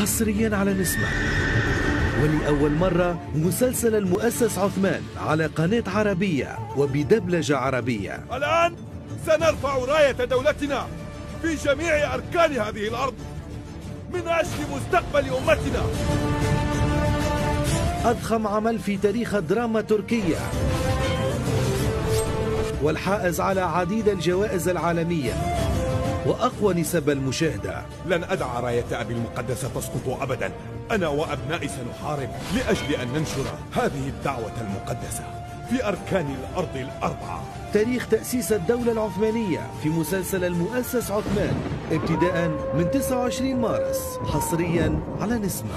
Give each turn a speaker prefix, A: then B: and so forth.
A: حصريا على نسمة ولأول مرة مسلسل المؤسس عثمان على قناة عربية وبدبلجة عربية.
B: الآن سنرفع راية دولتنا في جميع أركان هذه الأرض من أجل مستقبل أمتنا.
A: أضخم عمل في تاريخ الدراما التركية. والحائز على عديد الجوائز العالمية. وأقوى نسب المشاهدة.
B: لن أدع راية أبي المقدسة تسقط أبدا. أنا وأبنائي سنحارب لأجل أن ننشر هذه الدعوة المقدسة في أركان الأرض الأربعة.
A: تاريخ تأسيس الدولة العثمانية في مسلسل المؤسس عثمان ابتداء من 29 مارس حصريا على نسمة.